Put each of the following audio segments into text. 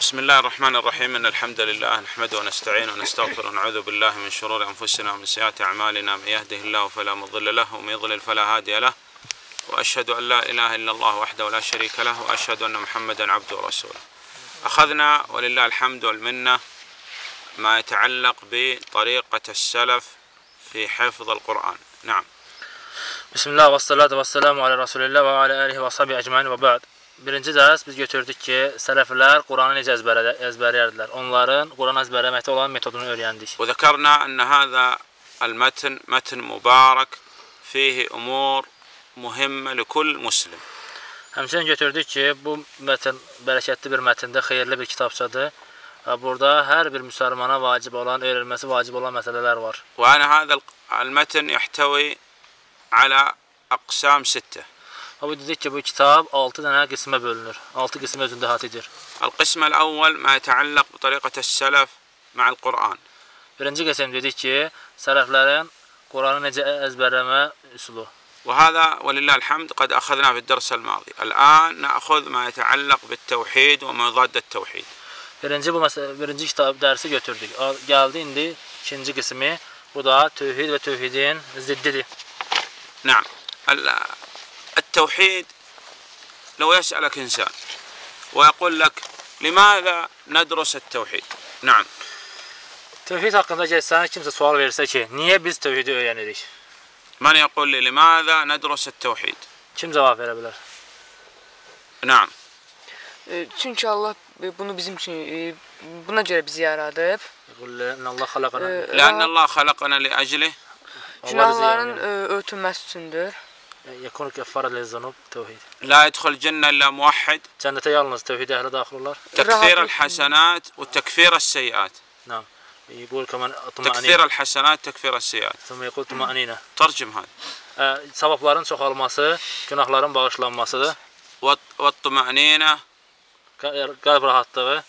بسم الله الرحمن الرحيم إن الحمد لله نحمده ونستعينه ونستغفر ونعوذ بالله من شرور أنفسنا ومن سيئات أعمالنا من يهده الله فلا مضل له ومن يضلل فلا هادي له وأشهد أن لا إله إلا الله وحده لا شريك له وأشهد أن محمدا عبده ورسوله أخذنا ولله الحمد والمنة ما يتعلق بطريقة السلف في حفظ القرآن نعم və selamu alə Rasulillah və alə alihi və sahibi əcmain və bə'd. birinci dərs biz götürdük ki, sələflər Quranı necə əzbərləyərdilər. Onların Quran əzbərləməkdə olan metodunu öyrəndik. Və zəkərna ən həzə əl-mətn mətn mübarək fihi umur mühimmə likul muslim. Həmçinin götürdük ki, bu mətn bərəkətli bir mətndə xeyirli bir kitabçadır. Və burada hər bir müsəlmana vacib olan, öyrənməsi vacib olan məsələlər var. Və ən həzə əl-mətn yəhtəvi alə əqsam sittə. Və bu dedik ki, bu kitab 6 dənə qismə bölünür. 6 qism özündə hatidir. القسم الأول ما يتعلق بطريقة السلف مع القرآن Birinci qism dedik ki, sələflərin Quranı necə əzbərləmə üsulu. وهذا ولله الحمد قد أخذنا في الدرس الماضي الآن نأخذ ما يتعلق بالتوحيد وما ضد التوحيد Birinci bu birinci kitab dərsi götürdük. Gəldi indi ikinci qismi. Bu da tövhid və tövhidin ziddidir. نعم ال- التوحيد لو يسألك إنسان ويقول لك لماذا ندرس التوحيد نعم Tövhid haqqında gəl sənə kimsə sual versə ki, niyə biz tövhidi öyrənirik? من يقول لي لماذا ندرس التوحيد Kim cavab verə bilər? نعم E, Çünki Allah e, bunu bizim üçün e, buna görə bizi yaradıb. Qul Allah xalaqana. E, لأن الله خلقنا لأجله Günahların e, örtülməsi üçündür. Yekunu kəffara lezanub tövhid. لا يدخل الجنة إلا موحد. Cənnətə yalnız tövhid əhli daxil olar. تكثير. الحسنات وتكفير السيئات. يقول كمان تكثير طمأنينة الحسنات تكفير السيئات. ثم يقول طمأنينة ترجم هذا. Ə, savabların çoxalması, günahların bağışlanmasıdır, والط- والطمأنينة qa- qəlb rahatlığı,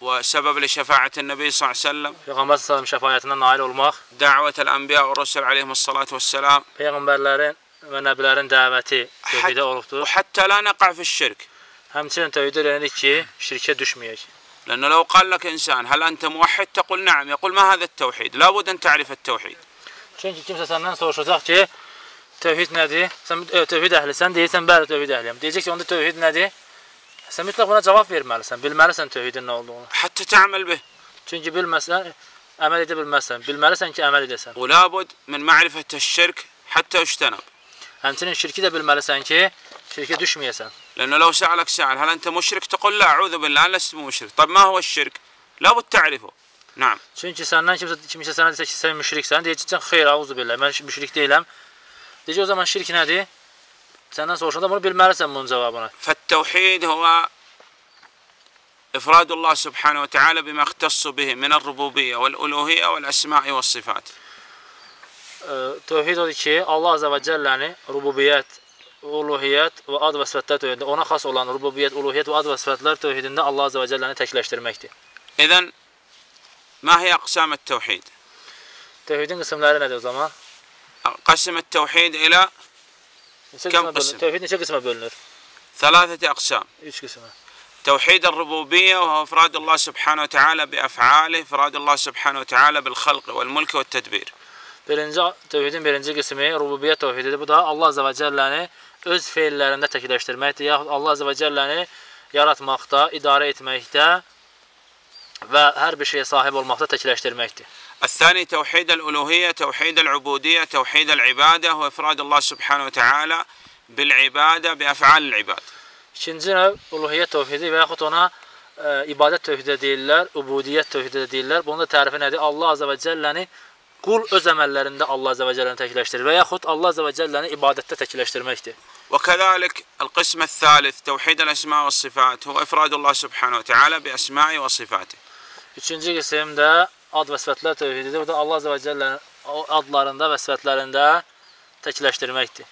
وسبب لشفاعة النبي صلى الله عليه وسلم. Peyğəmbər sallallahu şəfaətinə nail olmaq, دعوة الأنبياء والرسل عليهم الصلاة والسلام. peyğəmbərlərin من بلارن دعوتی توحید آورخت و لا نقع في الشرك همچنین توحید لانی که شرکت دش میگی لأنه لو قال لك إنسان هل أنت موحد؟ تقول نعم. يقول ما هذا التوحيد؟ لا بد أن تعرف التوحيد. چون کی کیمسه سنن سو شو زاخ چی توحید ندی. سن آه، توحید أهل سن دی سن بعد توحید اهلیم. دیجک اون توحید ندی؟ سن مطلق اون جواب vermelisin bilmelisin توحیدin ne olduğunu حتى تعمل به. چون کی بالمسان عمل ده بالمسان بالمسان کی عمل ده ولا بد من معرفة الشرك حتى اجتنب. همتنين شركي ده بالملسان كي شركي دوش ميسان لأنه لو سألك سأل هل أنت مشرك؟ تقول لا أعوذ بالله أنا لست مشرك. طب ما هو الشرك؟ لا بد تعرفه. نعم. شنو كسان نان كمسة كمسة سنة دي سأل مشرك سان دي جدا خير أعوذ بالله ما مشرك ديلم دي جوزا من شرك نادي سنة سوشا ده مر بالملسان من جوابنا فالتوحيد هو إفراد الله سبحانه وتعالى بما اختص به من الربوبية والألوهية والأسماء والصفات. Tövhid odur ki, Allah Azə və Cəlləni rububiyyət, uluhiyyət və ad və sifətlər tövhidində ona xas olan rububiyyət, uluhiyyət və ad və sifətlər tövhidində Allah Azə və Cəlləni təkləşdirməkdir. ما هي أقسام التوحيد Tövhidin qismləri nədir o zaman? قسم التوحيد إلى Neçə Kam qismə qism? bölünür? Tövhid neçə qismə bölünür? ثلاثة أقسام 3 qismə. توحيد الربوبية وهو إفراد الله سبحانه وتعالى بأفعاله إفراد الله سبحانه وتعالى بالخلق والملك والتدبير Birinci tövhidin birinci qismi rububiyyət tövhididir. Bu da Allah Azə və Cəlləni öz feillərində təkləşdirməkdir. Yaxud Allah Azə və Cəlləni yaratmaqda, idarə etməkdə və hər bir şeyə sahib olmaqda təkləşdirməkdir. الثاني توحيد الألوهية توحيد العبودية توحيد العبادة وإفراد الله سبحانه وتعالى بالعبادة بأفعال العباد İkinci növ uluhiyyət tövhidi və yaxud ona ə, ibadət tövhidi də deyirlər, ubudiyyət tövhidi də deyirlər. Bunun da tərifi nədir? Allah Azə və Cəlləni qul öz əməllərində Allah Azə və Cəlləni təkləşdirir və yaxud Allah Azə və Cəlləni ibadətdə təkləşdirməkdir. وكذلك القسم الثالث توحيد الأسماء والصفات هو إفراد الله سبحانه وتعالى بأسمائه وصفاته Üçüncü qism də ad və sifətlər tövhididir. Bu da Allah Azə və Cəllənin o adlarında və sifətlərində təkləşdirməkdir.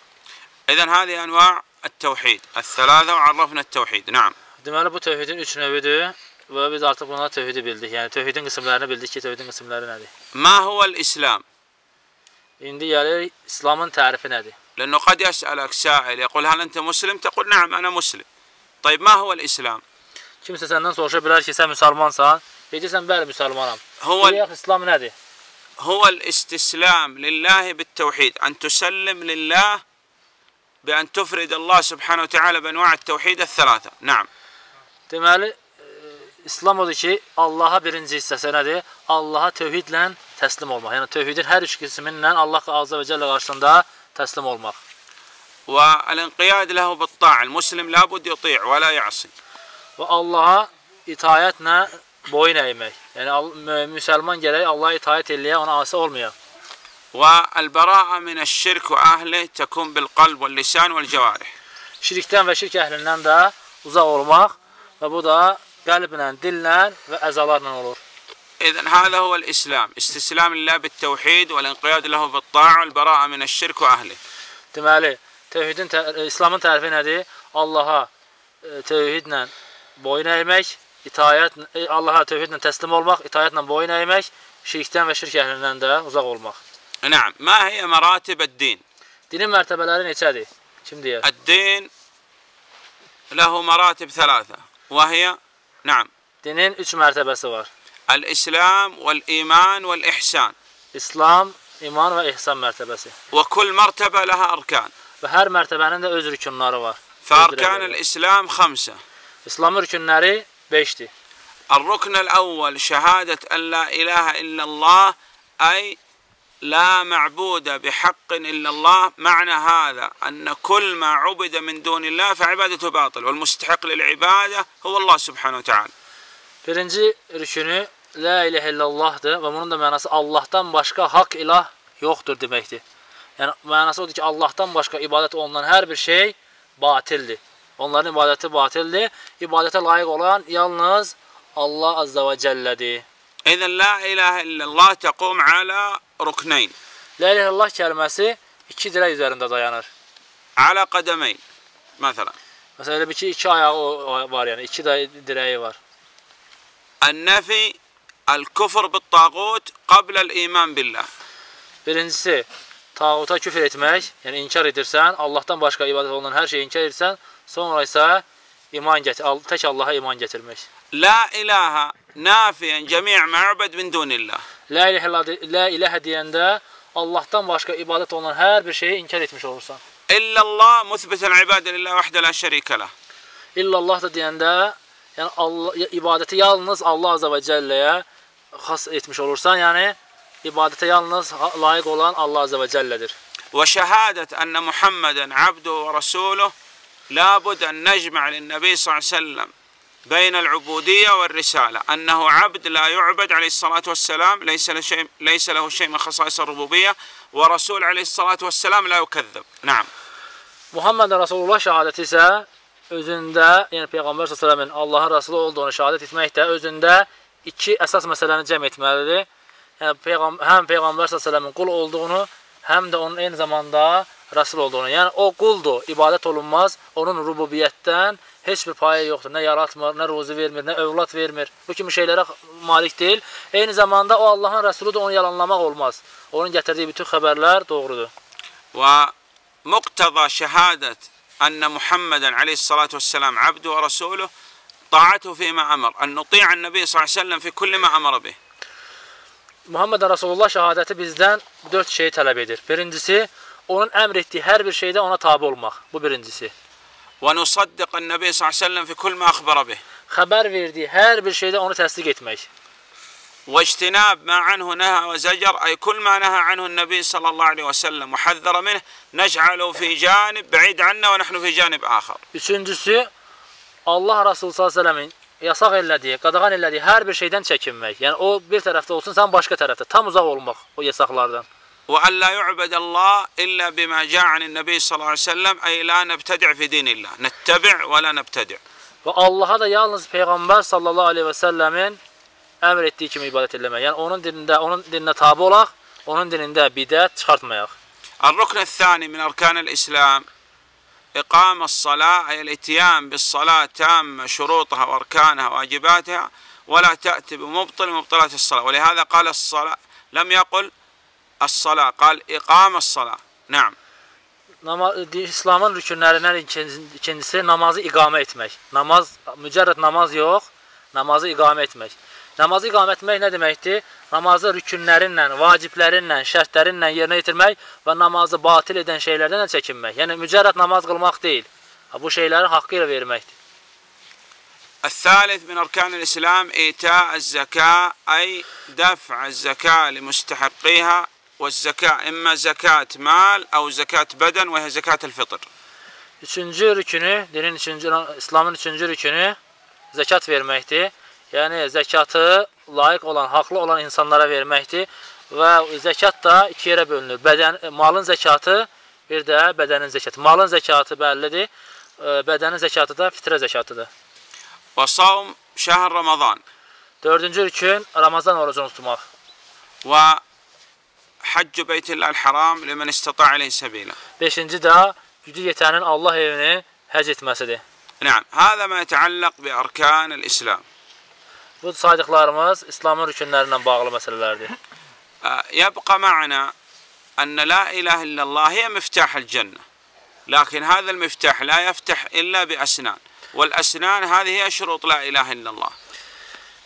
إذا هذه أنواع التوحيد الثلاثة وعرفنا التوحيد نعم Deməli bu tövhidin üç növüdür Və biz artıq buna tövhidi bildik. Yəni tövhidin qismlərini bildik ki, tövhidin qismləri nədir? ما هو الإسلام İndi gəlir İslamın tərifi nədir? لأنه قد يسألك سائل يقول هل أنت مسلم تقول نعم أنا مسلم طيب ما هو الإسلام kimsə səndən soruşa bilər ki, sən müsəlmansan. Deyirsən, bəli, müsəlmanam. هو Deyək, İslam nədir? هو الاستسلام لله بالتوحيد أن تسلم لله بأن تفرد الله سبحانه وتعالى بأنواع التوحيد الثلاثة نعم e, İslam odur ki, Allaha birinci hissəsi nədir? Allaha tövhidlə təslim olmaq. Yəni tövhidin hər üç qisminlə Allah Azza və Cəllə qarşısında təslim olmaq. Və al-inqiyad lehu bit-ta'al. Müslim la bud yuti' və la ya'si. Və Allaha itayətlə boyun əymək. Yəni müsəlman gərək Allaha itayət eləyə, ona asi olmaya. Və al-bara'a min eş-şirk və ahli tekun bil-qalb və-lisan və-cəvarih. Şirkdən və şirk əhlindən də uzaq olmaq və bu da dillə və əzalarla olur. إذا هذا هو الإسلام استسلام لله بالتوحيد والانقياد له بالطاعة والبراءة من الشرك وأهله Deməli, tövhidin tə- İslamın tərifi nədir? Allaha e, tövhidlə boyun əymək, itayət e, Allaha tövhidlə təslim olmaq, itayətlə boyun əymək, şirkdən və şirk əhlindən də uzaq olmaq. نعم ما هي مراتب الدين Dinin mərtəbələri neçədir? Kim deyər? الدين له مراتب ثلاثة وهي نعم. تنين اتش مرتبة سوار الإسلام والإيمان والإحسان. إسلام إيمان وإحسان مرتبة وكل مرتبة لها أركان بهر مرتبة عندنا أزر كنار وار. فأركان الإسلام خمسة. إسلام ركن ناري بيشتي الركن الأول شهادة أن لا إله إلا الله أي لا معبود بحق إلا الله معنى هذا أن كل ما عبد من دون الله فعبادته باطل والمستحق للعبادة هو الله سبحانه وتعالى Birinci rükünü La ilahə illallahdır və bunun da mənası Allahdan başqa haqq ilah yoxdur deməkdir. Yəni mənası odur ki, Allahdan başqa ibadət olunan hər bir şey batildir. Onların ibadəti batildir. İbadətə layiq olan yalnız Allah azza və cəllədir. İzən la ilahə illallah təqum alə rukneyn. La ilahə illallah kəlməsi iki dirək üzərində dayanır. Alə qədəmeyn, məsələn. Məsələn, elə bir ki, iki ayağı var, yəni iki dirəyi var. Ən-nəfi el-küfr bit-tağut qabləl-iman billah. Birincisi, tağuta küfr etmək, yəni inkar edirsən, Allahdan başqa ibadət olunan hər şeyi inkar edirsən, sonra isə iman gətir, tək Allaha iman gətirmək. La ilaha nafiyen cemi' ma'bud min dunillah. La ilahe illallah la ilahe deyəndə Allahdan başqa ibadət olunan hər bir şeyi inkar etmiş olursan. İllallah musbiten ibadə lillahi vahdehu la şerike leh. İllallah da deyəndə yəni Allah ibadəti yalnız Allah azza və cəlləyə xas etmiş olursan, yəni ibadətə yalnız layiq olan Allah azza və cəllədir. Və şahadat enne Muhammeden abduhu və rasuluhu la bud en necma' lin-nebi sallallahu əleyhi və səlləm بين العبودية والرسالة أنه عبد لا يعبد عليه الصلاة والسلام ليس له شيء ليس له شيء من خصائص الربوبية ورسول عليه الصلاة والسلام لا يكذب نعم Muhammed Rasulullah şəhadəti isə özündə, yəni Peyğəmbər s.ə.v-in Allahın Rasulü olduğunu şəhadət etmək də özündə iki əsas məsələni cəm etməlidir. Yəni Peyğəm həm Peyğəmbər s.ə.v-in qul olduğunu, həm də onun eyni zamanda Rasul olduğunu. Yəni o quldur, ibadət olunmaz, onun rububiyyətdən heç bir payı yoxdur. Nə yaratmır, nə ruzi vermir, nə övlad vermir. Bu kimi şeylərə malik deyil. Eyni zamanda o Allahın Rəsuludur, onu yalanlamaq olmaz. Onun gətirdiyi bütün xəbərlər doğrudur. ومقتضى شهادة أن محمدا عليه الصلاة والسلام عبده ورسوله طاعته فيما أمر أن نطيع النبي صلى الله عليه وسلم في كل ما أمر به Muhammed Rasulullah şəhadəti bizdən 4 şey tələb edir. Birincisi, onun əmr etdiyi hər bir şeydə ona tabe olmaq. Bu birincisi. ونصدق النبي صلى الله عليه وسلم في كل ما أخبر به خبر فيردي هر بالشيء ده أنا تصدقت ماش واجتناب ما عنه نهى وزجر أي كل ما نهى عنه النبي صلى الله عليه وسلم وحذر منه نجعله في جانب بعيد عنا ونحن في جانب آخر üçüncüsü Allah Resulü sallallahu aleyhi ve sellem'in yasak ellediği, qadağan ellediği her bir şeyden çekinmek. Yani o bir tarafta olsun, sen başka tarafta. Tam uzak olmak o yasaklardan. وأن لا يعبد الله إلا بما جاء عن النبي صلى الله عليه وسلم أي لا نبتدع في دين الله نتبع ولا نبتدع Və Allaha da yalnız Peyğəmbər sallallahu əleyhi və səlləmin əmr etdiyi kimi ibadət eləmək. Yəni onun dinində, onun dininə tabe olaq, onun dinində bidət çıxartmayaq. الركن الثاني من أركان الإسلام إقام الصلاة أي الإتيان بالصلاة تامة شروطها وأركانها واجباتها ولا تأتي بمبطل مبطلات الصلاة ولهذا قال الصلاة لم يقل الصلاة قال إقام الصلاة نعم nama, di- İslamın rükünlərindən ikinci- ikincisi namazı iqamə etmək. Namaz, mücərrəd namaz yox, namazı iqamə etmək. Namazı iqamə etmək nə deməkdir? Namazı rükünlərinlə, vaciblərinlə, şərtlərinlə yerinə yetirmək və namazı batil edən şeylərdən əl çəkinmək. Yəni mücərrəd namaz qılmaq deyil. Ha, Bu şeyləri haqqı ilə verməkdir. الثالث من أركان الإسلام إيتاء الزكاة أي دفع الزكاة لمستحقيها والزكاة إما زكاة مال أو زكاة بدن وهي زكاة الفطر Üçüncü rükünü, dinin üçüncü, İslamın üçüncü rükünü zəkat verməkdir. Yəni zəkatı layiq olan, haqlı olan insanlara verməkdir və zəkat da iki yerə bölünür. Bədən malın zəkatı, bir də bədənin zəkatı. Malın zəkatı bəllidir. e, Bədənin zəkatı da fitrə zəkatıdır. وصوم شهر رمضان Dördüncü rükün Ramazan orucunu tutmaq. وحج بيت الله الحرام لمن استطاع إليه سبيلا. Beşinci də gücü yetənin Allah evini həc etməsidir. نعم هذا ما يتعلق بأركان الإسلام. Bu saydıqlarımız İslamın rükünlərindən bağlı məsələlərdir. آه، يبقى معنا أن لا إله إلا الله هي مفتاح الجنة. لكن هذا المفتاح لا يفتح إلا بأسنان. والأسنان هذه هي شروط لا إله إلا الله.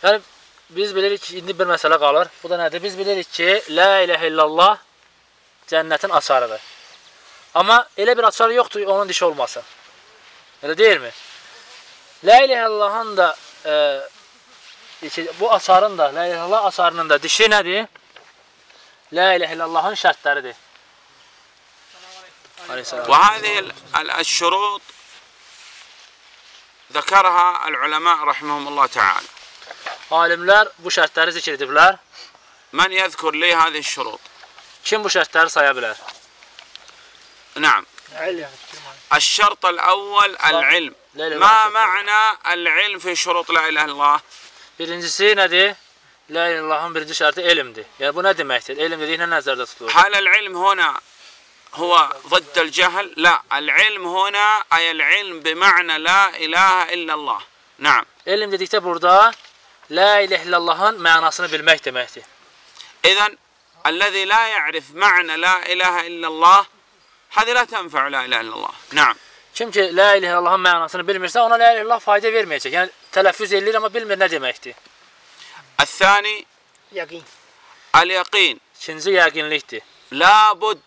Yəni biz bilirik ki, indi bir məsələ qalır. Bu da nədir? Biz bilirik ki, la ilahə illallah cənnətin açarıdır. Amma elə bir açar yoxdur ki, onun dişi olmasın. Elə deyilmi? La ilahə illallahın da e, iki- bu açarın da, la ilahə illallah açarının da dişi nədir? La ilahə illallahın şərtləridir. Aleyhisselam. وهذه ال- ال- الشروط ذكرها العلماء رحمهم الله تعالى Alimlər bu şərtləri zikr ediblər. من يذكر لي هذه الشروط Kim bu şərtləri saya bilər? نعم الشرط الأول العلم ما. معنى العلم في شروط لا إله إلا الله Birincisi nədir? La illallahın birinci şərti elmdir. Yəni bu nə deməkdir? Elm dediyinə nəzərdə tutulur. هل العلم هنا هو ضد الجهل لا العلم هنا أي العلم بمعنى لا إله إلا الله نعم Elm dedikdə burada La ilahe illallahın mənasını bilmək deməkdir. إذا الذي لا يعرف معنى لا إله إلا الله هذه لا تنفع لا إله إلا الله نعم Kim ki La ilahe illallahın mənasını bilmirsə, ona La ilahe illallah fayda verməyəcək. Yəni tələffüz eləyir amma bilmir nə deməkdir. الثاني Yaqin. اليقين İkinci yəqinlikdir. لابد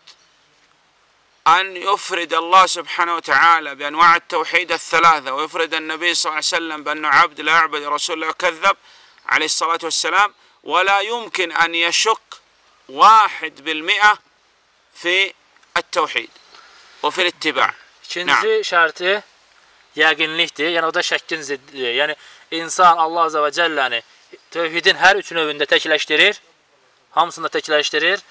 أن يفرد الله سبحانه وتعالى بأنواع التوحيد الثلاثة ويفرد النبي صلى الله عليه وسلم بأنه عبد لا يعبد رسول الله يكذب عليه الصلاة والسلام ولا يمكن أن يشك واحد بالمئة في التوحيد وفي الاتباع İkinci şərti yəqinlikdir. Yəni o da şəkkin ziddidir. Yəni insan Allah Azza və Cəlləni tövhidin hər üç növündə təkləşdirir. Hamısında təkləşdirir.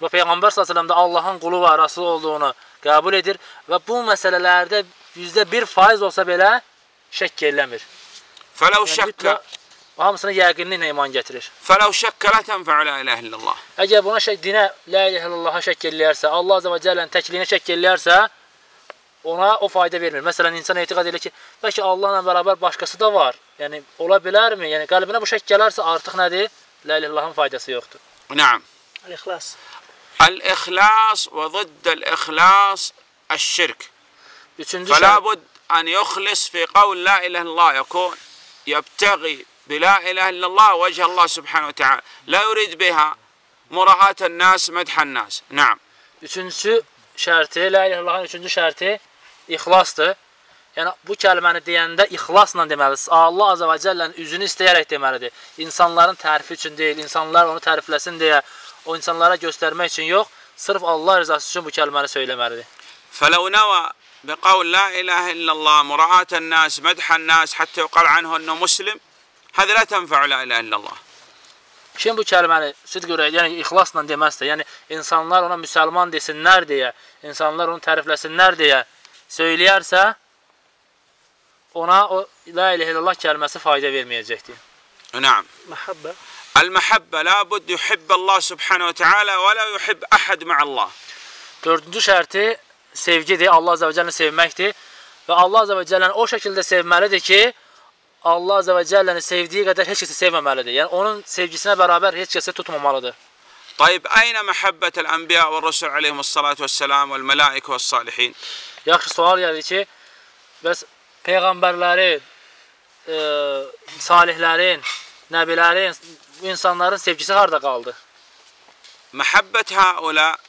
Və Peyğəmbər sallallahu əleyhi və səlləm də Allahın qulu və rəsul olduğunu qəbul edir və bu məsələlərdə yüzdə 1% olsa belə şəkk eləmir. فلو Yəni, شك mütləq hamısına yəqinliklə iman gətirir. فلو شك لا تنفع لا إله إلا الله Əgər buna şək dinə la ilahe illallaha şəkk eləyərsə, Allah azza və cəllənin təkliyinə şəkk eləyərsə, ona o fayda vermir. Məsələn, insan etiqad edir ki, bəlkə Allahla bərabər başqası da var. Yəni ola bilərmi? Yəni qəlbinə bu şəkk gələrsə, artıq nədir? La ilahe illallahın faydası yoxdur. نعم Al-İxlas. الإخلاص وضد الإخلاص الشرك Üçüncü فلا şərt, بد أن يخلص في قول لا إله إلا الله يكون يبتغي بلا إله إلا الله وجه الله سبحانه وتعالى لا يريد بها مراءة الناس مدح الناس نعم üçüncü şərti, la ilahe illallahın üçüncü şərti ixlasdır. Yəni bu kəlməni deyəndə ixlasla deməlisən. Allah azza və cəllənin üzünü istəyərək deməlidir. İnsanların tərifi üçün deyil, insanlar onu tərifləsin deyə, o insanlara göstərmək üçün yox, sırf Allah rızası üçün bu kəlməni söyləməlidir. فلو نوى بقول لا إله إلا الله مراءة الناس مدح الناس حتى يقال عنه أنه مسلم Hədə la tənfəu la ilə illallah. Kim bu kəlməni sidq görək, yəni ixlasla deməzsə, yəni insanlar ona müsəlman desinlər deyə, insanlar onu tərifləsinlər deyə söyləyərsə, ona o la ilə illallah kəlməsi fayda verməyəcəkdir. Nəm. Məhəbbə. El-məhəbbə la budd yuhibb Allah subhanahu taala və la yuhibb ahad ma'allah. Dördüncü şərti sevgidir, Allah Azəbəcəlini sevməkdir və Allah Azəbəcəlini o şəkildə sevməlidir ki, Allah Azza və Cəlləni sevdiyi qədər heç kəsi sevməməlidir. Yəni onun sevgisinə bərabər heç kəsi tutmamalıdır. طيب أين محبة الأنبياء والرسل عليهم الصلاة والسلام والملائكة والصالحين Yaxşı sual gəlir ki, bəs peyğəmbərlərin, e, salihlərin, nəbilərin, insanların sevgisi harda qaldı? محبة هؤلاء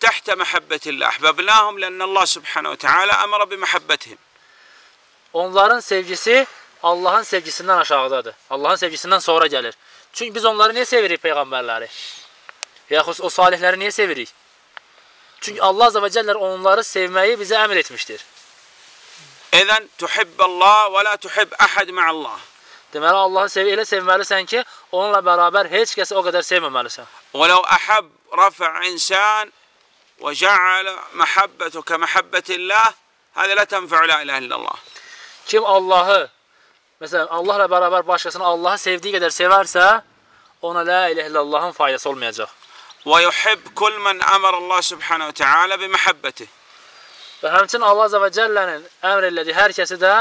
تحت محبة الله أحببناهم لأن الله سبحانه وتعالى أمر بمحبتهم Onların sevgisi Allahın sevgisindən aşağıdadır. Allahın sevgisindən sonra gəlir. Çünki biz onları niyə sevirik peyğəmbərləri? Yaxud o salihləri niyə sevirik? Çünki Allah Azəbə Cəllər onları sevməyi bizə əmr etmişdir. Əzən tuhibballah və la tuhib əhəd məallah. Deməli Allahı sev elə sevməlisən ki, onunla bərabər heç kəsi o qədər sevməməlisən. Və lau əhəb rafa insan və cəalə məhəbbətu kə məhəbbətillah, hədə la tənfəu la iləh illallah. Kim Allahı Məsələn, Allahla bərabər başqasını Allahı sevdiyi qədər sevərsə, ona la ilahe illallahın faydası olmayacaq. Və yuhib kul men əmər Allah subhanahu taala bi məhəbbəti. Və həmçinin Allah Azza və Cellənin əmr elədiyi hər kəsi də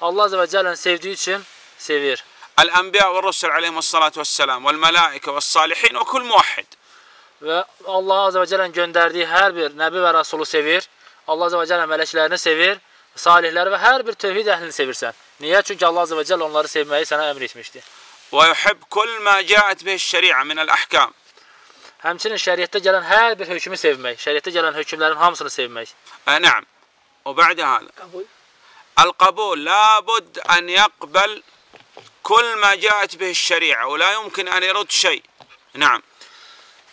Allah Azza və Cellənin sevdiyi üçün sevir. Əl-Ənbiya və Rusul aleyhissalatu vesselam və mələikə və salihin və kul muvahhid. Və Allah Azza və Cellənin göndərdiyi hər bir nəbi və rasulu sevir. Allah Azza və Cəllə mələklərini sevir, salihləri və hər bir tövhid əhlini sevirsən. Niyə? Çünki Allah Azze ve Celle onları sevməyi sənə əmr etmişdir. ويحب كل ما جاءت به الشريعة من الأحكام Həmçinin şəriətdə gələn hər bir hökmü sevmək, şəriətdə gələn hökmlərin hamısını sevmək. آه نعم وبعد هذا القبول لابد أن يقبل كل ما جاءت به الشريعة ولا يمكن أن يرد شيء نعم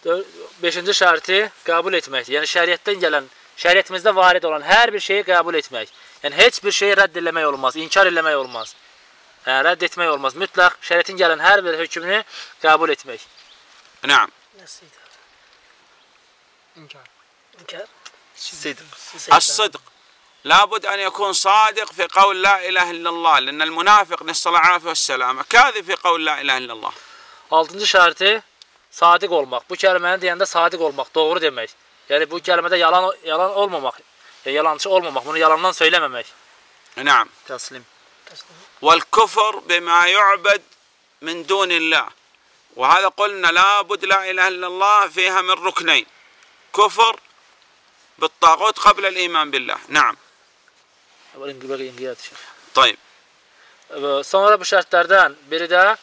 Dör- Beşinci şərti qəbul etməkdir. Yəni şəriətdən gələn, şəriətimizdə varid olan hər bir şeyi qəbul etmək. Yəni heç bir şeyi rədd eləmək olmaz, inkar eləmək olmaz. Hə, rədd etmək olmaz. Mütləq şəriətin gələn hər bir hökmünü qəbul etmək. نعم İnkar. İnkar? Sidq. الصدق لابد أن يكون صادق في قول لا إله إلا الله لأن المنافق نسأل الله العافية والسلامة كاذب في قول لا إله إلا الله Altıncı şərti sadiq olmaq. Bu kəlməni deyəndə sadiq olmaq, doğru demək. Yəni bu kəlmədə yalan yalan olmamaq, yəni yalançı olmamaq, bunu yalandan söyləməmək. نعم Təslim. والكفر بما يعبد من دون الله وهذا قلنا لابد لا إله إلا الله فيها من ركنين كفر بالطاغوت قبل الإيمان بالله نعم İnqilab inqiyat. طيب Sonra bu şərtlərdən biri də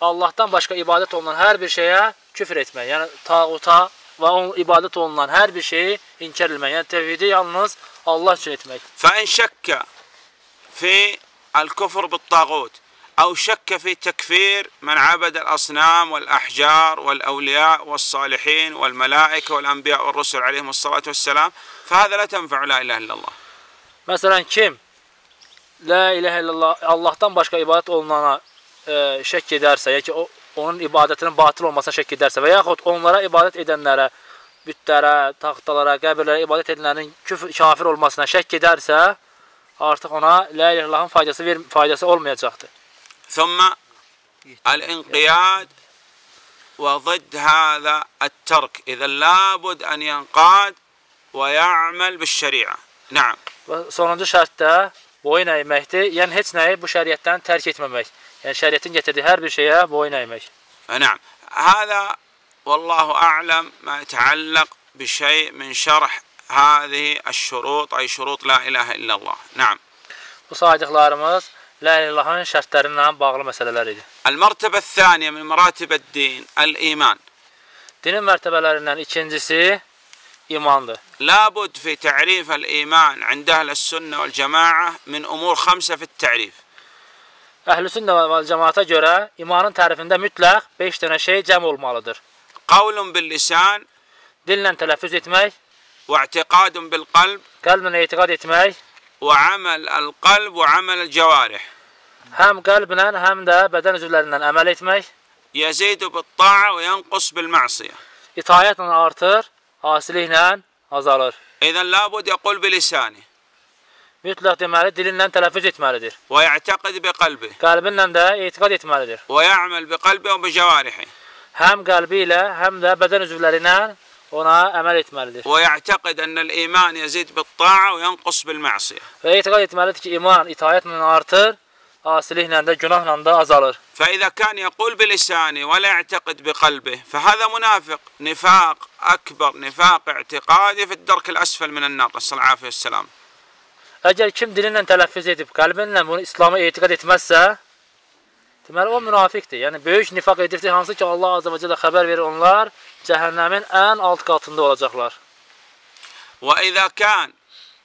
Allahdan başqa ibadət olunan hər bir şeyə küfr etmək. Yəni tağuta və onun ibadət olunan hər bir şeyi inkar etmək. Yəni tevhidi yalnız Allah üçün etmək. فإن شك في الكفر بالطاغوت أو شك في تكفير من عبد الأصنام والأحجار والأولياء والصالحين والملائكة والأنبياء والرسل عليهم الصلاة والسلام فهذا لا تنفع لا إله إلا الله Məsələn kim La ilahə illallah Allahdan başqa ibadət olunana e, şək edərsə, yəni ki o, onun ibadətinin batıl olmasına şək edərsə və yaxud onlara ibadət edənlərə, bütlərə, taxtalara, qəbirlərə ibadət edənlərin küfr, kafir olmasına şək edərsə, artıq ona la ilahe illallahın faydası ver, faydası olmayacaqdır. ثم الانقياد وضد هذا الترك إذا لابد أن ينقاد ويعمل بالشريعة نعم Və sonuncu şərt də boyun əyməkdir. Yəni heç nəyi bu şəriətdən tərk etməmək. Gətirdiyi hər bir şeyə boyun əymək. نعم. هذا والله أعلم ما يتعلق بشيء من شرح هذه الشروط أي شروط لا إله إلا الله. نعم. Bu saydıqlarımız la ilahe illallahın şərtlərindən bağlı məsələlər idi. المرتبة الثانية من مراتب الدين الإيمان. Dinin mərtəbələrindən ikincisi imandır. لابد في تعريف الإيمان عند أهل السنة والجماعة من أمور خمسة في التعريف Əhl-i sünnə və cəmaata görə imanın tərifində mütləq 5 dənə şey cəm olmalıdır. قول باللسان Dillə tələffüz etmək, واعتقاد بالقلب qəlblə etiqad etmək, وعمل القلب وعمل الجوارح həm qəlblə, həm də bədən üzvlərindən əməl etmək, يزيد بالطاعة وينقص بالمعصية itayətlə artır, asiliklə azalır. إذا لابد يقول بلسانه Mütləq deməli dilindən tələffüz etməlidir. ويعتقد بقلبه Qəlbinlə də etiqad etməlidir. ويعمل بقلبه وبجوارحه Həm qəlbi ilə, həm də bədən üzvləri ilə ona əməl etməlidir. ويعتقد أن الإيمان يزيد بالطاعة وينقص بالمعصية Və etiqad etməlidir ki, iman itayətlə artır, asiliklə də, günahla da azalır. فإذا كان يقول بلسانه ولا يعتقد بقلبه فهذا منافق نفاق أكبر نفاق اعتقادي في الدرك الأسفل من النار نسأل العافية والسلام Əgər kim dili ilə tələffüz edib, qəlbinlə bunu İslam'a etiqad etməzsə, deməli o münafiqdir. Yəni böyük nifaq edibdir, hansı ki Allah azza və cəllə xəbər verir onlar cəhənnəmin ən alt qatında olacaqlar. وإذا كان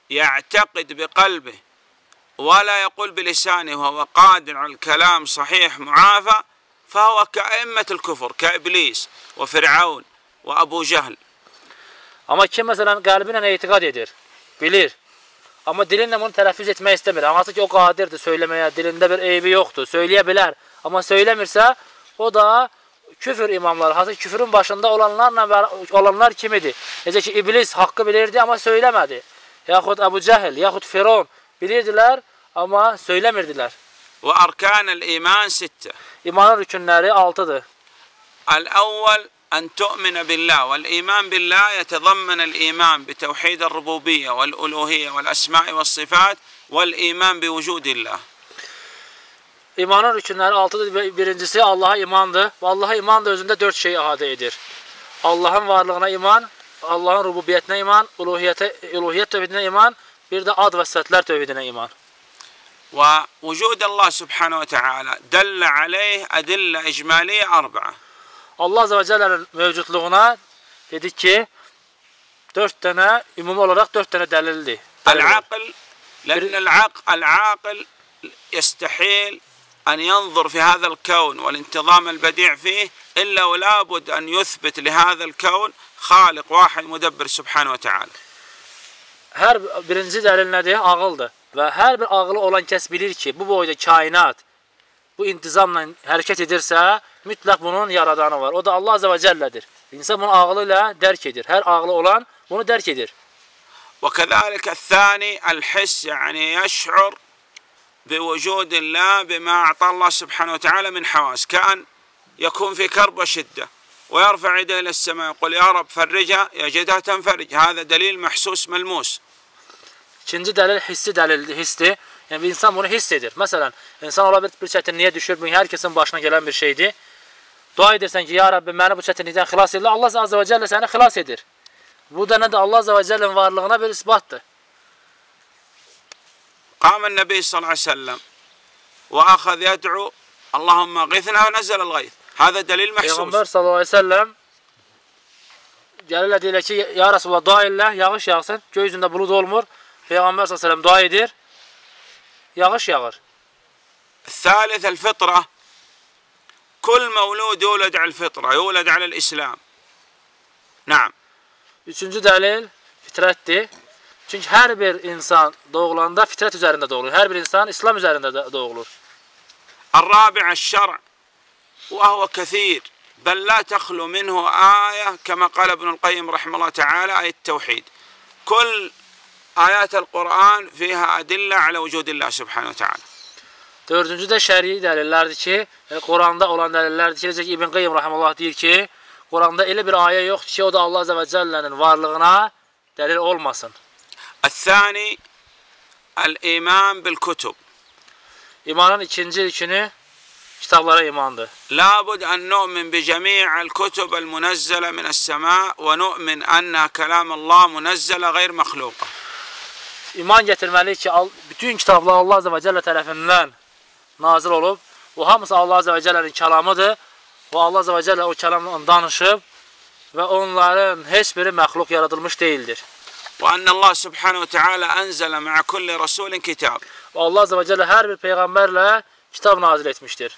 يعتقد بقلبه ولا يقول بلسانه وهو قادر على الكلام صحيح معافى فهو كأئمة الكفر كإبليس وفرعون وأبو جهل Amma kim məsələn qəlbi ilə etiqad edir, bilir. Amma dilinlə bunu tələffüz etmək istəmir. Hansı ki, o qadirdir söyləməyə, dilində bir eybi yoxdur, söyləyə bilər. Amma söyləmirsə, o da küfür imamları, hansı küfrün başında olanlarla olanlar kimidir. Necə ki, iblis haqqı bilirdi, amma söyləmədi. Yaxud Əbu Cəhil, yaxud Firon bilirdilər, amma söyləmirdilər. Və arkanəl iman sittə. İmanın rükünləri 6-dır. Əl-əvvəl أن تؤمن بالله والإيمان بالله يتضمن الإيمان بتوحيد الربوبية والألوهية والأسماء والصفات والإيمان بوجود الله İmanın rükünləri 6-dır. Bir- Birincisi Allaha imandır. Və Allaha iman da özündə 4 şey ifadə edir. Allahın varlığına iman, Allahın rububiyyətinə iman, uluhiyyətə, uluhiyyət tövhidinə iman, bir də ad və sifətlər tövhidinə iman. ووجود الله سبحانه وتعالى دل عليه أدلة إجمالية أربعة Allah Azze və Cəllənin mövcudluğuna dedik ki, 4 dənə, ümumi olaraq 4 dənə dəlildir. العقل لأن العقل العاقل يستحيل أن ينظر في هذا الكون والانتظام البديع فيه إلا ولا بد أن يثبت لهذا الكون خالق واحد مدبر سبحانه وتعالى Hər birinci dəlil nədir? Ağıldır. Və hər bir ağılı olan kəs bilir ki, bu boyda kainat bu intizamla hərəkət edirsə, mütləq bunun yaradanı var. O da Allah Azze və Cəllədir. İnsan bunu ağılı ilə dərk edir. Hər ağılı olan bunu dərk edir. وكذلك الثاني الحس يعني يشعر بوجود الله بما أعطى الله سبحانه وتعالى من حواس كأن يكون في كرب وشدة ويرفع يديه إلى السماء يقول يا رب فرجها يجدها تنفرج هذا دليل محسوس ملموس İkinci dəlil hissi dəlildir, hissdir. Yəni insan bunu hiss edir. Məsələn, insan ola bilər bir çətinliyə düşür, bu hər kəsin başına gələn bir şeydir. Dua edirsən ki, ya Rəbbi məni bu çətinlikdən xilas et. Allah Azza və Cəllə səni xilas edir. Bu da nədir? Allah Azza və Cəllənin varlığına bir isbatdır. Qamen Nəbi sallallahu əleyhi və səlləm və axəz yəd'u Allahumma ghithna və nəzələl ghayth. Hada dəlil məhsus. Peyğəmbər sallallahu əleyhi və səlləm gəlirlər deyirlər ki, ya Rasulullah dua elə, yağış yağsın, göy üzündə bulud olmur. Peyğəmbər sallallahu əleyhi və səlləm dua edir. Yağış yağır. الثالث الفطرة كل مولود يولد على الفطرة يولد على الإسلام نعم Üçüncü dəlil fitrətdir. Çünki hər bir insan doğulanda fitrət üzərində doğulur. Hər bir insan İslam üzərində də doğulur. الرابع الشرع وهو كثير بل لا تخلو منه آية كما قال ابن القيم رحمه الله تعالى آية التوحيد كل آيات القرآن فيها أدلة على وجود الله سبحانه وتعالى Dördüncü də şəri dəlillərdir ki, yəni Quranda olan dəlillərdir ki, ki İbn Qayyim rahimehullah deyir ki, Quranda elə bir ayə yoxdur ki, o da Allah azza və cəllənin varlığına dəlil olmasın. الثاني الإيمان بالكتب İmanın ikinci rükünü kitablara imandır. لابد أن نؤمن بجميع الكتب المنزلة من السماء ونؤمن أنها كلام الله منزلة غير مخلوقة İman gətirməliyik ki, al- bütün kitablar Allah azza və cəllə tərəfindən nazil olub. O hamısı Allah azza və cəllənin kəlamıdır. Və Allah azza və cəllə o kəlamla danışıb və onların heç biri məxluq yaradılmış deyildir. وأن الله سبحانه وتعالى أنزل مع كل رسول كتاب Və Allah azza və cəllə hər bir peyğəmbərlə kitab nazil etmişdir.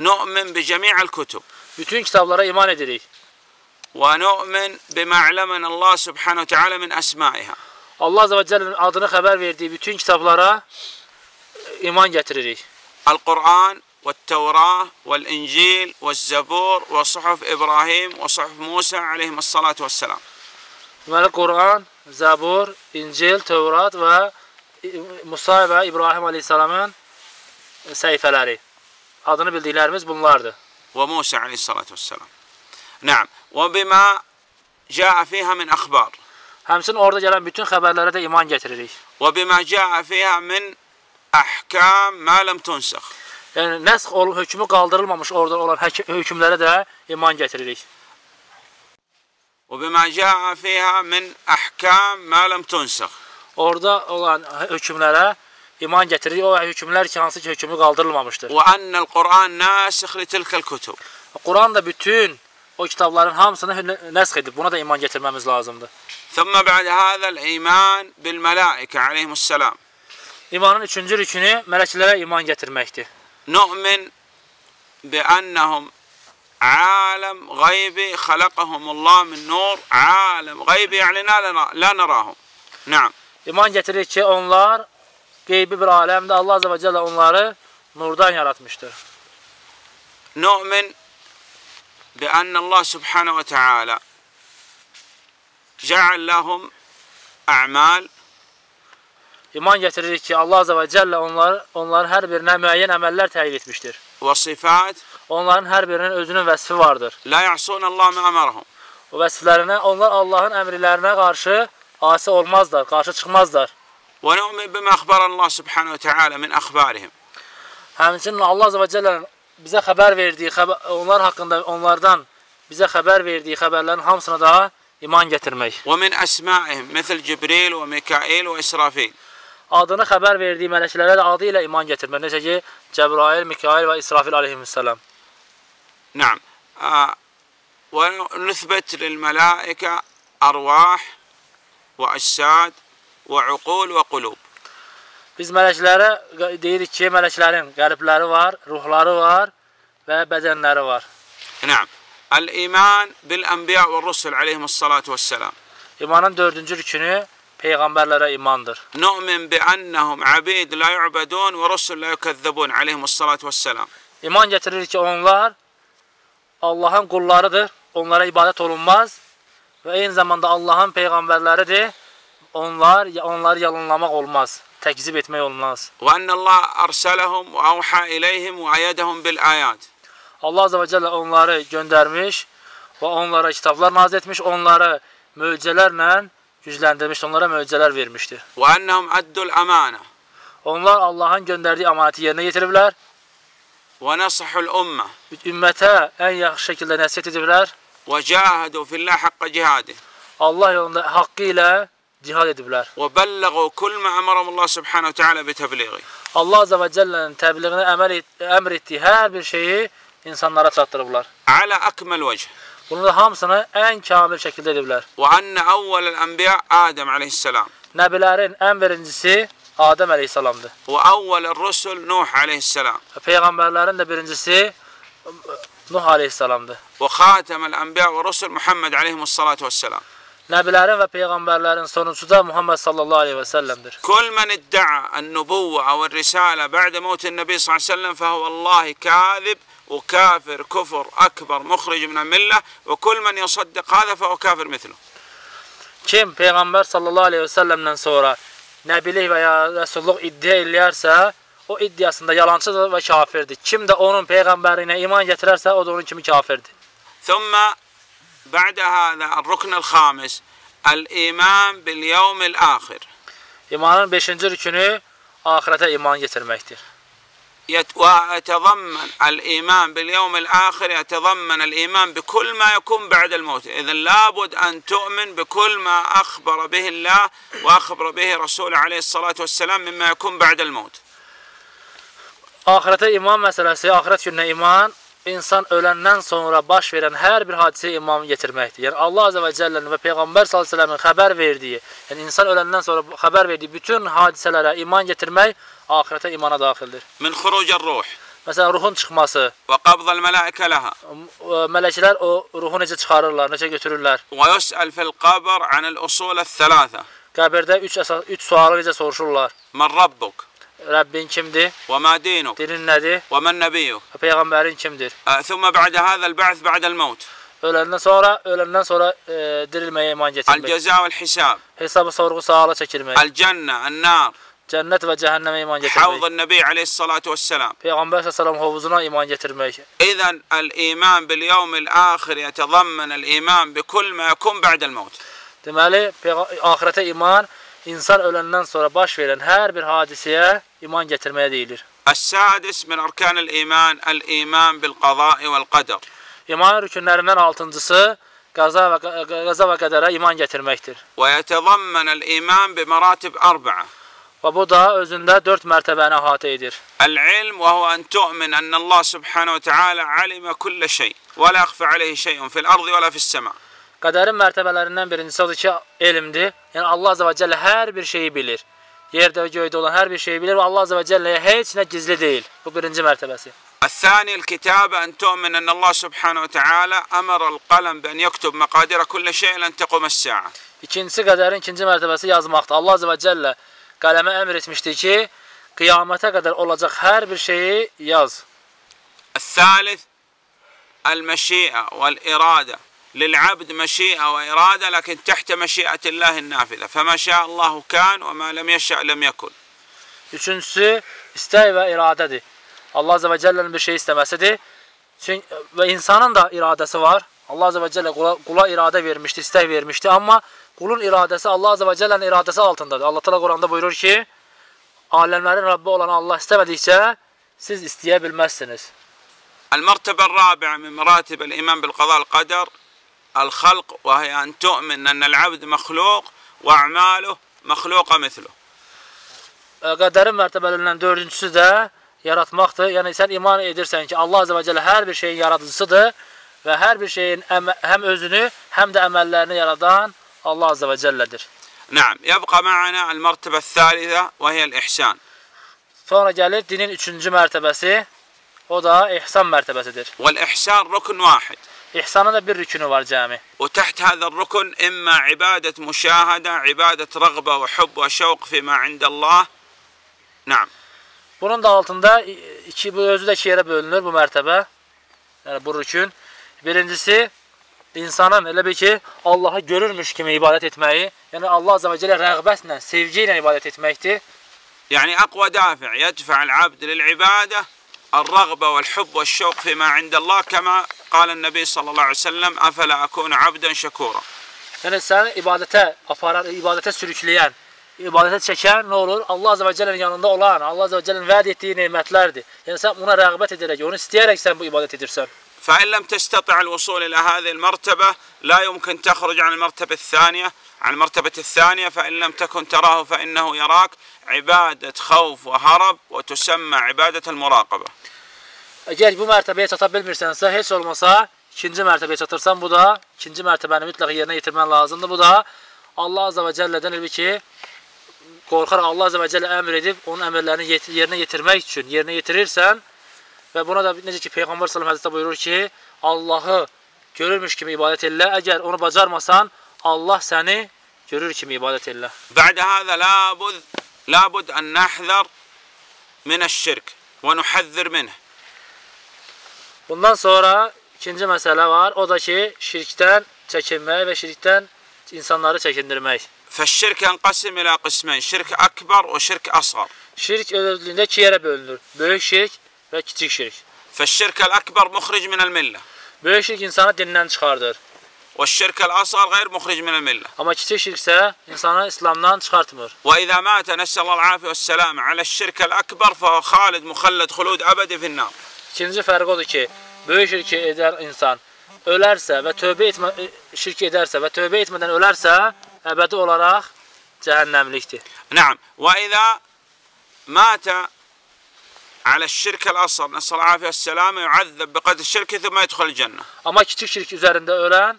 نؤمن بجميع الكتب Bütün kitablara iman edirik. ونؤمن بما علمنا الله سبحانه وتعالى من أسمائها Allah azza və cəllənin adını xəbər verdiyi bütün kitablara e, iman gətiririk. القرآن والتوراة والإنجيل والزبور وصحف إبراهيم وصحف موسى عليهم الصلاة والسلام Deməli Quran, Zəbur, İncil, Tövrat və Musa və İbrahim əleyhissalamın səhifələri. Adını bildiklərimiz bunlardır. وموسى عليه الصلاة والسلام نعم وبما جاء فيها من أخبار Həmçinin orada gələn bütün xəbərlərə də iman gətiririk. Və bimə cəə fiyhə min əhkam mə ləm tunsax. Yəni nəsx olun hökmü qaldırılmamış orada olan hökmlərə də iman gətiririk. Və bimə cəə fiyhə min əhkam mə ləm tunsax. Orada olan hökmlərə iman gətiririk. O hökmlər ki, hansı ki hökmü qaldırılmamışdır. Və annəl Qur'an nasikh li tilkəl kutub. Quran da bütün o kitabların hamısını nəsx edib. Buna da iman gətirməmiz lazımdır. ثم بعد هذا الإيمان بالملائكة عليهم السلام İmanın üçüncü rükünü mələklərə iman gətirməkdir. نؤمن بأنهم عالم غيبي خلقهم الله من نور عالم غيبي يعني لا نرى- لا نراهم نعم İman gətiririk ki, onlar qeybi bir aləmdə Allah Azza və Cəllə onları nurdan yaratmışdır. نؤمن بأن الله سبحانه وتعالى cəal lahum ə'mal İman gətiririk ki, Allah Azəbə Cəllə onları, onların hər birinə müəyyən əməllər təyin etmişdir. Və sifət Onların hər birinin özünün vəsifi vardır. La yəsun Allah məmərhum O vəsiflərinə, onlar Allahın əmrilərinə qarşı asi olmazlar, qarşı çıxmazlar. Və nəumin bimə əxbar Allah Subhanahu Teala min əxbarihim Həmçinin Allah Azəbə Cəllənin bizə xəbər verdiyi, xəbər, onlar haqqında, onlardan bizə xəbər verdiyi xəbərlərin hamısına da iman gətirmək. ومن أسمائهم مثل جبريل وميكائيل وإسرافيل Adını xəbər verdiyi mələklərə də adı ilə iman gətirmək. Necə ki, Cəbrail, Mikail və İsrafil aleyhissalam. نعم آه ونثبت للملائكة أرواح وأجساد وعقول وقلوب Biz mələklərə q- deyirik ki, mələklərin qəlbləri var, ruhları var və bədənləri var. نعم El-iman bil-enbiya ve rusul aleyhimussalatu vesselam. İmanın dördüncü rükünü peygamberlere imandır. Nu'min bi annahum abid la yu'badun ve rusul la yukezzebun aleyhimussalatu vesselam. İman getirir ki onlar Allah'ın kullarıdır. Onlara ibadet olunmaz ve aynı zamanda Allah'ın peygamberleridir. Onlar onları yalanlamak olmaz. Tekzip etmek olmaz. Ve ennallah arsalahum ve avha ileyhim ve ayadahum bil ayat. Allah Azəbə Cəllə onları göndərmiş və onlara kitablar nazil etmiş, onları möcüzələrlə gücləndirmiş, onlara möcüzələr vermişdir. Və ennəhum əddül əmanə. Onlar Allahın göndərdiyi əmanəti yerinə yetiriblər. Və nəsəhul ümmə. Ümmətə ən yaxşı şəkildə nəsiyyət ediblər. Və cəhədu fillə haqqa cihadi. Allah yolunda haqqı ilə cihad ediblər. Və bəlləğu kul mə əmərəmullah subhanahu teala bi təbliği. Allah Azəbə Cəllənin təbliğinə əmr etdiyi hər bir şeyi insanlara çatdırıblar. على أكمل وجه Bunu da hamısını ən kamil şəkildə ediblər. وأن أول الأنبياء آدم عليه السلام Nəbilərin ən birincisi Adəm əleyhissalamdır. وأول الرسل نوح عليه السلام Peyğəmbərlərin də birincisi Nuh əleyhissalamdır. وخاتم الأنبياء والرسل محمد عليهم الصلاة والسلام Nəbilərin və peyğəmbərlərin sonuncusu da Muhammed sallallahu aleyhi və səlləmdir. كل من ادعى النبوة أو الرسالة بعد موت النبي صلى الله عليه وسلم فهو الله كاذب وكافر كفر أكبر مخرج من الملة وكل من يصدق هذا فهو كافر مثله Kim peyğəmbər sallallahu aleyhi və səlləmdən sonra nəbilik və ya rəsulluq iddia eləyərsə, o iddiasında yalancıdır və kafirdir. Kim də onun peyğəmbərinə iman gətirərsə, o da onun kimi kafirdir. ثم بعد هذا الركن الخامس الإيمان باليوم الآخر İmanın 5-ci rükünü axirətə iman gətirməkdir. يت- ويتضمن الإيمان باليوم الآخر يتضمن الإيمان بكل ما يكون بعد الموت إذا لابد أن تؤمن بكل ما أخبر به الله وأخبر به رسوله عليه الصلاة والسلام مما يكون بعد الموت Axirətə iman məsələsi, axirət gününə iman insan öləndən sonra baş verən hər bir hadisəyə iman gətirməkdir. Yəni Allah Azza və Cəllənin və Peyğəmbər sallallahu əleyhi və səlləmin xəbər verdiyi, yəni insan öləndən sonra xəbər verdiyi bütün hadisələrə iman gətirmək axirətə imana daxildir. من خروج الروح Məsələn, ruhun çıxması, وقبض الملائكة لها m- mələklər o ruhu necə çıxarırlar, necə götürürlər? ويسأل في القبر عن الأصول الثلاثة Qəbirdə 3 əsas 3 sualı necə soruşurlar? من ربك Rəbbin kimdir? وما دينك Dinin nədir? ومن نبيك Və Peyğəmbərin kimdir? آه، ثم بعد هذا البعث بعد الموت Öləndən sonra, öləndən sonra e, dirilməyə iman gətirmək. الجزاء والحساب Hesabı sorğu suala çəkilmək. الجنة النار Cənnət və cəhənnəmə iman حوض gətirmək. النبي عليه الصلاة والسلام Peyğəmbər s.ə.v hovuzuna iman gətirmək. إذا الإيمان باليوم الآخر يتضمن الإيمان بكل ما يكون بعد الموت Deməli, peyğ- axirətə iman insan öləndən sonra baş verən hər bir hadisəyə iman gətirməyə deyilir. السادس من أركان الإيمان الإيمان بالقضاء والقدر İmanın rükünlərindən altıncısı qaza və qaza və qədərə iman gətirməkdir. ويتضمن الإيمان بمراتب أربعة Və bu da özündə 4 mərtəbəni əhatə edir. العلم وهو أن تؤمن أن الله سبحانه وتعالى علم كل شيء ولا يخفى عليه شيء في الأرض ولا في السماء Qədərin mərtəbələrindən birincisi odur ki, elmdir. Yəni Allah Azza və Cəllə hər bir şeyi bilir. Yerdə və göydə olan hər bir şeyi bilir və Allah Azza və Cəlləyə heç nə gizli deyil. Bu birinci mərtəbəsi. الثاني الكتابة أن تؤمن أن الله سبحانه وتعالى أمر القلم بأن يكتب مقادير كل شيء لن تقوم الساعة İkincisi qədərin ikinci mərtəbəsi yazmaqdır. Allah Azza və Cəllə qələmə əmr etmişdir ki, qiyamətə qədər olacaq hər bir şeyi yaz. الثالث المشيئة والإرادة للعبد مشيئة وإرادة لكن تحت مشيئة الله النافذة فما شاء الله كان وما لم يشأ لم يكن Üçüncüsü istək və iradədir. Allah Azza və Cəllənin bir şey istəməsidir. Çünki və insanın da iradəsi var. Allah Azza və Cəllə qula, qula iradə vermişdi, istək vermişdi, amma qulun iradəsi Allah Azza və Cəllənin iradəsi altındadır. Allah Teala Quranda buyurur ki, aləmlərin Rəbbi olan Allah istəmədikcə siz istəyə bilməzsiniz. المرتبة الرابعة من مراتب الإيمان بالقضاء القدر الخلق وهي أن تؤمن أن العبد مخلوق وأعماله مخلوقة مثله Ə, Qədərin mərtəbələrindən dördüncüsü də yaratmaqdır. Yəni sən iman edirsən ki, Allah Azza və Cəllə hər bir şeyin yaradıcısıdır və hər bir şeyin əmə, həm özünü, həm də əməllərini yaradan Azza və Cəllədir. نعم يبقى معنا المرتبة الثالثة وهي الإحسان Sonra gəlir dinin üçüncü mərtəbəsi, o da ihsan mərtəbəsidir. والإحسان ركن واحد İhsanın da bir rükünü var cəmi. وتحت هذا الركن إما عبادة مشاهدة عبادة رغبة وحب وشوق فيما عند الله نعم Bunun da altında iki, bu özü də iki yerə bölünür bu mərtəbə. Yəni bu rükün. Birincisi, insanın elə bir ki, Allahı görürmüş kimi ibadət etməyi, yəni Allah Azza və Cəllə rəğbətlə, sevgi ilə ibadət etməkdir. يعني أقوى دافع يدفع العبد للعبادة الرغبة والحب والشوق فيما عند الله كما قال النبي صلى الله عليه وسلم أفلا أكون عبدا شكورا Yəni səni ibadətə aparan, ibadətə sürükləyən, ibadətə çəkən nə olur? Allah Azza və Cəllənin yanında olan, Allah Azza və Cəllənin vəd etdiyi nemətlərdir. Yəni sən ona rəğbət edərək, onu istəyərək sən bu ibadət edirsən. فإن لم تستطع الوصول إلى هذه المرتبة لا يمكن تخرج عن المرتبة الثانية عن المرتبة الثانية فإن لم تكن تراه فإنه يراك عبادة خوف وهرب وتسمى عبادة المراقبة Əgər bu mərtəbəyə çata bilmirsənsə, heç olmasa ikinci mərtəbəyə çatırsan, bu da ikinci mərtəbəni mütləq yerinə yetirmən lazımdır. Bu da Allah Azza və Cəllədən elə bil ki, qorxaraq Allah Azza və Cəllə əmr edib, onun əmrlərini yet yerinə yetirmək üçün yerinə yetirirsən Və buna da necə ki Peyğəmbər sallallahu əleyhi buyurur ki, Allahı görürmüş kimi ibadət elə. Əgər onu bacarmasan, Allah səni görür kimi ibadət elə. Bə'də hada labud labud an nahzar min əş-şirk və nuhəzzir minh. Bundan sonra ikinci məsələ var. O da ki, şirkdən çəkinmək və şirkdən insanları çəkindirmək. Fəşşirk enqasim ilə qismən. Şirk akbar və şirk asğar. Şirk özlüyündə iki yerə bölünür. Böyük şirk və kiçik şirk. فالشرك الأكبر مخرج من الملة Böyük şirk insanı dindən çıxardır. والشرك الأصغر غير مخرج من الملة Amma kiçik şirk isə insanı İslamdan çıxartmır. وإذا مات نسأل الله العافية والسلامة على الشرك الأكبر فهو خالد مخلد خلود أبدي في النار İkinci fərq odur ki, böyük şirk edən insan ölərsə və tövbə etmə e, şirk edərsə və tövbə etmədən ölərsə, əbədi olaraq cəhənnəmlikdir. نعم وإذا مات على الشرك الأصغر نسأل الله العافية والسلامة يعذب بقدر الشرك ثم يدخل الجنة Amma kiçik şirk üzərində ölən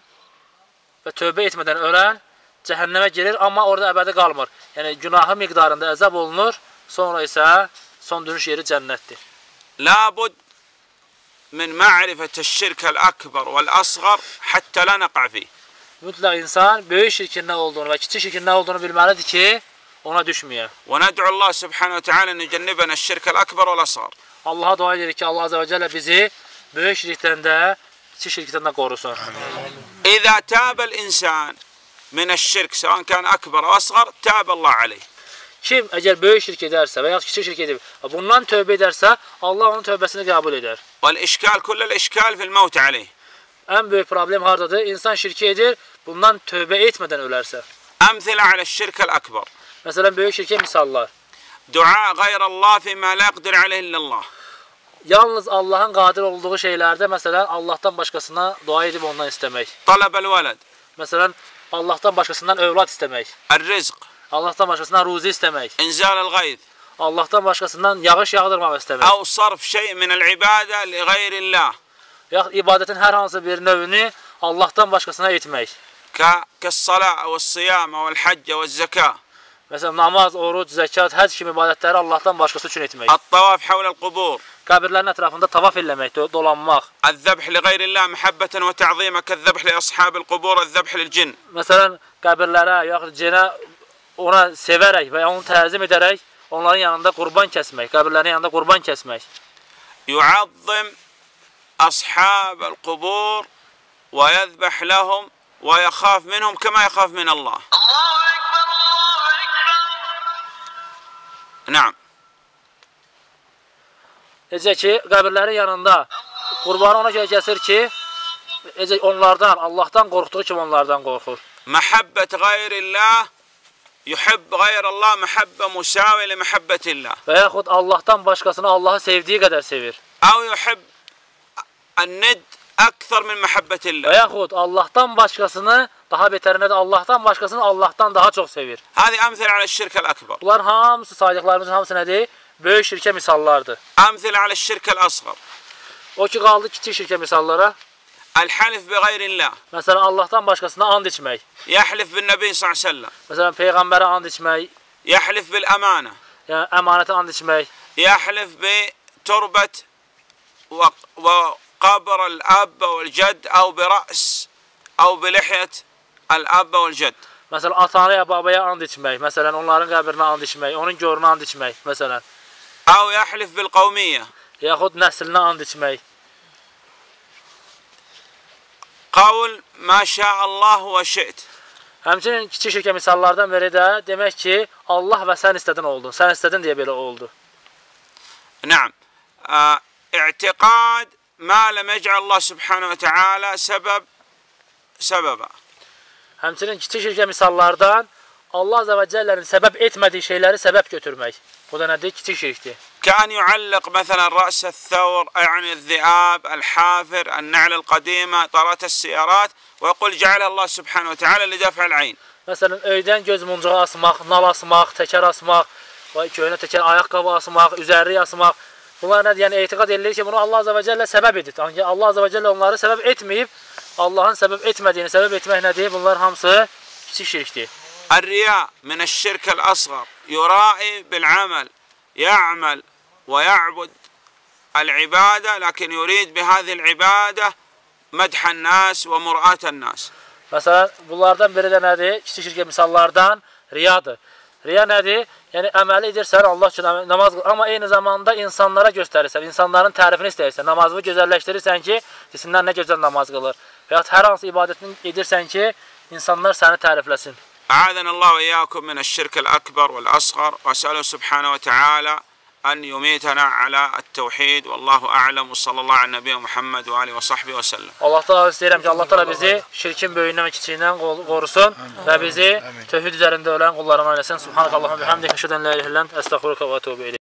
və tövbə etmədən ölən cəhənnəmə girir, amma orada əbədi qalmır. Yəni günahı miqdarında əzab olunur, sonra isə son dönüş yeri cənnətdir. لابد من معرفة الشرك الأكبر والأصغر حتى لا نقع فيه Mütləq insan böyük şirkin nə olduğunu və kiçik şirkin nə olduğunu bilməlidir ki, ona düşməyə. وندعو الله سبحانه وتعالى أن يجنبنا الشرك الأكبر والأصغر Allaha dua edirik ki, Allah Azze və Cəllə bizi böyük şirkdən də, kiçik qorusun. إذا تاب الإنسان من الشرك سواء كان أكبر أو أصغر تاب الله عليه Kim əgər böyük şirk edərsə və ya kiçik şirk edib, bundan tövbə edərsə, Allah onun tövbəsini qəbul edər. والإشكال كل الإشكال في الموت عليه Ən böyük problem hardadır? İnsan şirki edir, bundan tövbə etmədən ölərsə. أمثلة على الشرك الأكبر Məsələn, böyük şirkə misallar. Dua qayrallah fimə la yaqdir aleyh illallah. Yalnız Allahın qadir olduğu şeylərdə, məsələn, Allahdan başqasına dua edib ondan istəmək. Talabəl vələd. Məsələn, Allahdan başqasından övlad istəmək. Ər-rizq. Allahdan başqasından ruzi istəmək. İnzalul qayz. Allahdan başqasından yağış yağdırmaq istəmək. Əv sarf şey min al-ibadə li qeyrillah. Ya ibadətin hər hansı bir növünü Allahdan başqasına etmək. Ka kas-sala və siyam və həcc və zəkat. Məsələn, namaz, oruc, zəkat, həcc kimi ibadətləri Allahdan başqası üçün etmək. الطواف حول القبور Qəbirlərin ətrafında tavaf eləmək, do- dolanmaq. الذبح لغير الله محبة وتعظيما كالذبح لأصحاب القبور الذبح للجن Məsələn, qəbirlərə, yaxud cinə ona sevərək və ya onu təzim edərək onların yanında qurban kəsmək, qəbirlərin yanında qurban kəsmək. يعظم أصحاب القبور ويذبح لهم ويخاف منهم كما يخاف من الله Na'am. Necə ki, qəbirlərin yanında qurbanı ona görə kəsir ki, necə onlardan, Allahdan qorxduğu kimi onlardan qorxur. Məhəbbət qeyrillah yuhib qeyrallah məhəbbə musavi li məhəbbətillah. Və yaxud Allahdan başqasını Allahı sevdiyi qədər sevir. Əv yuhib ən-nid əksər min məhəbbətillah. Və yaxud Allahdan başqasını Daha betərinə də Allahdan başqasını Allahdan daha çox sevir. Hadi əmsil alə şirkəl əkbar. Bunlar hamısı saydıqlarımızın hamısı nədir? Böyük şirkə misallardır. Əmsil alə şirkəl əsğar. O ki qaldı kiçik şirkə misallara. El-halif bi gayrillah. Məsələn Allahdan başqasına and içmək. Yahlif bin Nəbi sallallahu əleyhi Məsələn peyğəmbərə and içmək. Yahlif bil əmanə. Yəni əmanətə and içmək. Yahlif bi turbət və və qabr al-ab və al-cəd əv bi rəs əv bi lihiyət Əl-Əbbə vəl-Cədd. Məsələn, atanaya, babaya and içmək, məsələn, onların qəbrinə and içmək, onun görünə and içmək, məsələn. Əv yəhlif bil-qavmiyyə. Yaxud nəslinə and içmək. Qavl mə şəəllahu və şi'd. Həmçinin kiçik şəkə misallardan biri də demək ki, Allah və sən istədin oldun, sən istədin deyə belə oldu. Nəm. İ'tiqad mə ləməcə Allah subhanahu və teala səbəb səbəbə. Həmçinin kiçik şirkə misallardan Allah Azə və Cəllənin səbəb etmədiyi şeyləri səbəb götürmək. Bu da nədir? Kiçik şirkdir. كأن يعلق مثلا رأس الثور يعني الذئاب الحافر النعل القديمة طارات السيارات ويقول جعلها الله سبحانه وتعالى لدفع العين Məsələn, öydən göz muncuğu asmaq, nal asmaq, təkər asmaq, və köhnə təkər ayaqqabı asmaq, üzərlik asmaq. Bunlar nədir? Yəni etiqad edilir ki, bunu Allah Azə və Cəllə səbəb edir. Ancaq Allah Azə və Cəllə onları səbəb etməyib, Allahın səbəb etmədiyini səbəb etmək nədir? Bunlar hamısı kiçik şirkdir. الرياء من الشرك الأصغر يرائي بالعمل يعمل ويعبد العبادة لكن يريد بهذه العبادة مدح الناس ومرآة الناس Məsələn, bunlardan biri də nədir? Kiçik şirkə misallardan riyadır. Riya nədir? Yəni əməli edirsən Allah üçün əmə- namaz qıl, amma eyni zamanda insanlara göstərirsən, insanların tərifini istəyirsən, namazını gözəlləşdirirsən ki, desinlər nə gözəl namaz qılır. Və ya hər hansı ibadətini edirsən ki, insanlar səni tərifləsin. أعاذنا الله وإياكم من الشرك الأكبر والأصغر وأسأله سبحانه وتعالى أن يميتنا على التوحيد والله أعلم وصلى الله على نبينا محمد وآله وصحبه وسلم Allah Taala istəyirəm ki, Allah Taala bizi şirkin böyüyündən və kiçiyindən qol- qorusun və bizi tövhid üzərində ölən qullarından eləsin. Subhanakallahumma bihamdika, əşhədu an la ilaha illə ente, əstəğfiruka və etûbü ileyk.